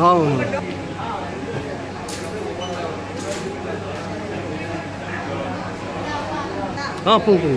嗯好的嗯好